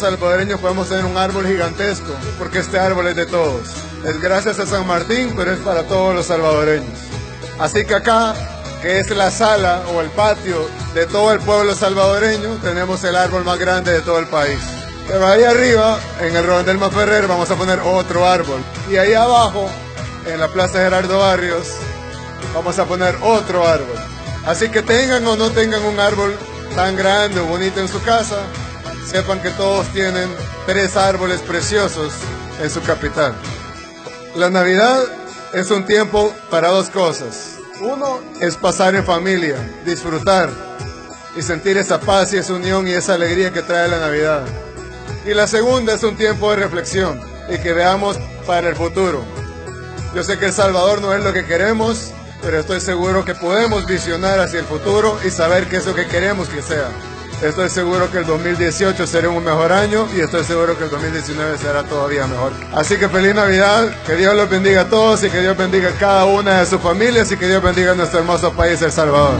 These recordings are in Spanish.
salvadoreños podemos tener un árbol gigantesco, porque este árbol es de todos. Es gracias a San Martín, pero es para todos los salvadoreños. Así que acá, que es la sala o el patio de todo el pueblo salvadoreño, tenemos el árbol más grande de todo el país. Pero ahí arriba, en el Rondel Ferrer, vamos a poner otro árbol. Y ahí abajo, en la Plaza Gerardo Barrios, vamos a poner otro árbol. Así que tengan o no tengan un árbol tan grande o bonito en su casa, sepan que todos tienen tres árboles preciosos en su capital. La Navidad es un tiempo para dos cosas. Uno es pasar en familia, disfrutar y sentir esa paz y esa unión y esa alegría que trae la Navidad. Y la segunda es un tiempo de reflexión y que veamos para el futuro. Yo sé que El Salvador no es lo que queremos, pero estoy seguro que podemos visionar hacia el futuro y saber qué es lo que queremos que sea. Estoy seguro que el 2018 será un mejor año y estoy seguro que el 2019 será todavía mejor. Así que feliz Navidad, que Dios los bendiga a todos y que Dios bendiga a cada una de sus familias y que Dios bendiga a nuestro hermoso país, El Salvador.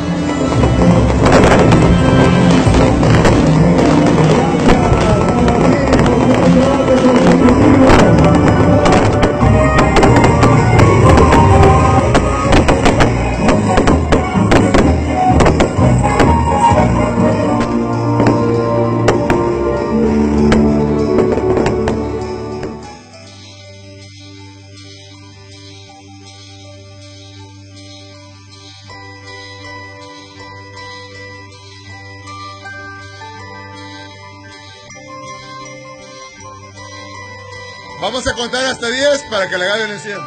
Vamos a contar hasta 10 para que la Gaby lo encienda.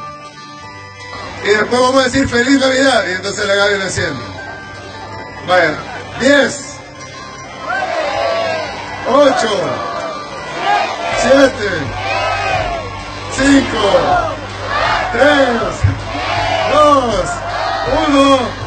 Y después vamos a decir feliz Navidad y entonces la Gaby lo enciende. Vaya, 10, 8, 7, 5, 3, 2, 1.